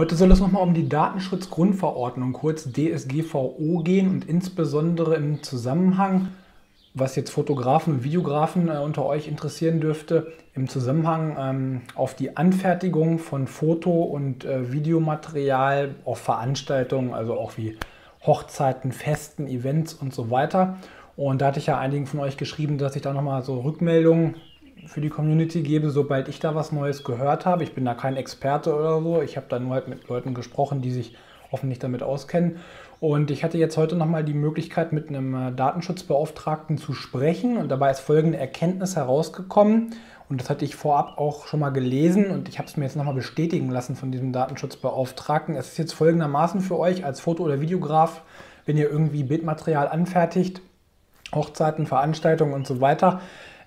Heute soll es nochmal um die Datenschutzgrundverordnung, kurz DSGVO, gehen und insbesondere im Zusammenhang, was jetzt Fotografen und Videografen äh, unter euch interessieren dürfte, im Zusammenhang ähm, auf die Anfertigung von Foto- und äh, Videomaterial auf Veranstaltungen, also auch wie Hochzeiten, Festen, Events und so weiter. Und da hatte ich ja einigen von euch geschrieben, dass ich da nochmal so Rückmeldungen für die Community gebe, sobald ich da was Neues gehört habe. Ich bin da kein Experte oder so. Ich habe da nur halt mit Leuten gesprochen, die sich hoffentlich damit auskennen. Und ich hatte jetzt heute nochmal die Möglichkeit, mit einem äh, Datenschutzbeauftragten zu sprechen. Und dabei ist folgende Erkenntnis herausgekommen. Und das hatte ich vorab auch schon mal gelesen und ich habe es mir jetzt nochmal bestätigen lassen von diesem Datenschutzbeauftragten. Es ist jetzt folgendermaßen für euch als Foto- oder Videograf, wenn ihr irgendwie Bildmaterial anfertigt, Hochzeiten, Veranstaltungen und so weiter,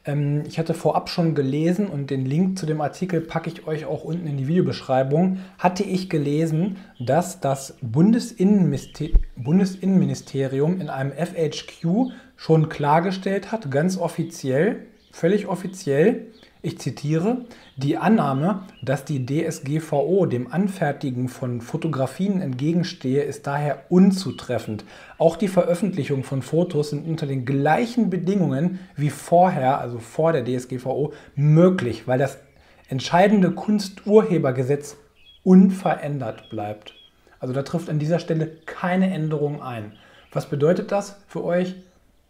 ähm, ich hatte vorab schon gelesen und den Link zu dem Artikel packe ich euch auch unten in die Videobeschreibung. Hatte ich gelesen, dass das Bundesinnenministerium in einem FHQ schon klargestellt hat, ganz offiziell, völlig offiziell, ich zitiere, die Annahme, dass die DSGVO dem Anfertigen von Fotografien entgegenstehe, ist daher unzutreffend. Auch die Veröffentlichung von Fotos sind unter den gleichen Bedingungen wie vorher, also vor der DSGVO, möglich, weil das entscheidende Kunsturhebergesetz unverändert bleibt. Also da trifft an dieser Stelle keine Änderung ein. Was bedeutet das für euch?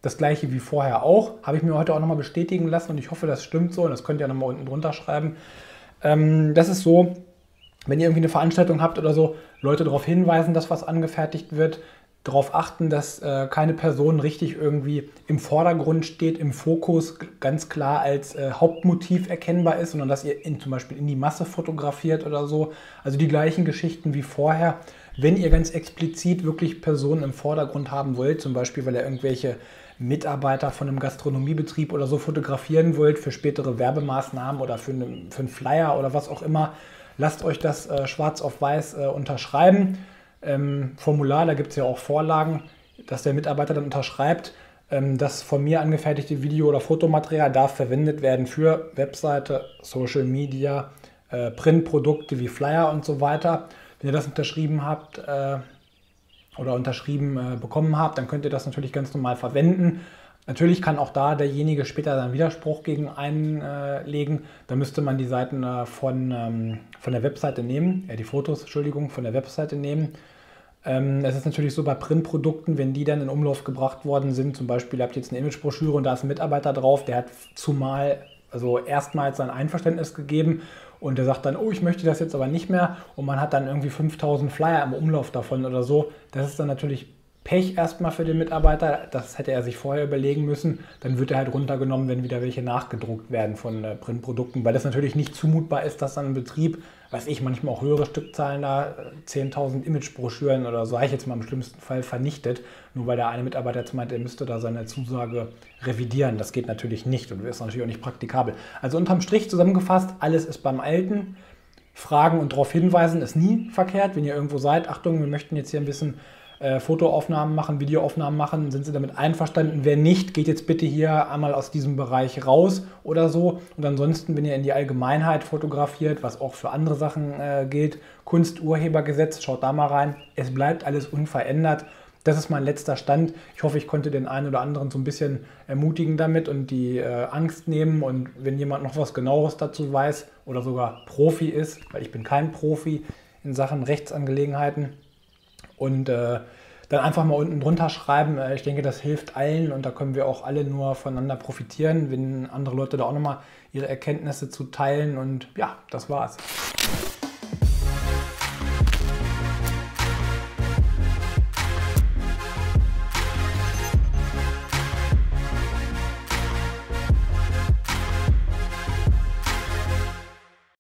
Das gleiche wie vorher auch. Habe ich mir heute auch nochmal bestätigen lassen und ich hoffe, das stimmt so. Und das könnt ihr nochmal unten drunter schreiben. Ähm, das ist so, wenn ihr irgendwie eine Veranstaltung habt oder so, Leute darauf hinweisen, dass was angefertigt wird, darauf achten, dass äh, keine Person richtig irgendwie im Vordergrund steht, im Fokus ganz klar als äh, Hauptmotiv erkennbar ist, sondern dass ihr in, zum Beispiel in die Masse fotografiert oder so. Also die gleichen Geschichten wie vorher. Wenn ihr ganz explizit wirklich Personen im Vordergrund haben wollt, zum Beispiel weil ihr irgendwelche Mitarbeiter von einem Gastronomiebetrieb oder so fotografieren wollt für spätere Werbemaßnahmen oder für, eine, für einen Flyer oder was auch immer, lasst euch das äh, schwarz auf weiß äh, unterschreiben. Ähm, Formular, da gibt es ja auch Vorlagen, dass der Mitarbeiter dann unterschreibt. Ähm, das von mir angefertigte Video- oder Fotomaterial darf verwendet werden für Webseite, Social Media, äh, Printprodukte wie Flyer und so weiter. Wenn ihr das unterschrieben habt, äh, oder unterschrieben äh, bekommen habt, dann könnt ihr das natürlich ganz normal verwenden. Natürlich kann auch da derjenige später seinen Widerspruch gegen einlegen. da müsste man die Seiten äh, von, ähm, von der Webseite nehmen, äh, die Fotos, Entschuldigung, von der Webseite nehmen. Ähm, es ist natürlich so bei Printprodukten, wenn die dann in Umlauf gebracht worden sind, zum Beispiel habt ihr jetzt eine Imagebroschüre und da ist ein Mitarbeiter drauf, der hat zumal, also erstmals sein Einverständnis gegeben und der sagt dann, oh, ich möchte das jetzt aber nicht mehr und man hat dann irgendwie 5000 Flyer im Umlauf davon oder so. Das ist dann natürlich Pech erstmal für den Mitarbeiter. Das hätte er sich vorher überlegen müssen. Dann wird er halt runtergenommen, wenn wieder welche nachgedruckt werden von äh, Printprodukten, weil das natürlich nicht zumutbar ist, dass dann ein Betrieb, weiß ich, manchmal auch höhere Stückzahlen da, 10.000 äh, Imagebroschüren oder so, ich jetzt mal im schlimmsten Fall vernichtet, nur weil der eine Mitarbeiter jetzt meint, er müsste da seine Zusage revidieren. Das geht natürlich nicht und ist natürlich auch nicht praktikabel. Also unterm Strich zusammengefasst, alles ist beim Alten. Fragen und darauf hinweisen ist nie verkehrt. Wenn ihr irgendwo seid, Achtung, wir möchten jetzt hier ein bisschen äh, Fotoaufnahmen machen, Videoaufnahmen machen, sind Sie damit einverstanden? Wer nicht, geht jetzt bitte hier einmal aus diesem Bereich raus oder so. Und ansonsten, wenn ihr in die Allgemeinheit fotografiert, was auch für andere Sachen äh, gilt, Kunsturhebergesetz, schaut da mal rein. Es bleibt alles unverändert. Das ist mein letzter Stand. Ich hoffe, ich konnte den einen oder anderen so ein bisschen ermutigen damit und die äh, Angst nehmen. Und wenn jemand noch was genaueres dazu weiß oder sogar Profi ist, weil ich bin kein Profi in Sachen Rechtsangelegenheiten, und äh, dann einfach mal unten drunter schreiben. Äh, ich denke, das hilft allen und da können wir auch alle nur voneinander profitieren, wenn andere Leute da auch nochmal ihre Erkenntnisse zu teilen. Und ja, das war's.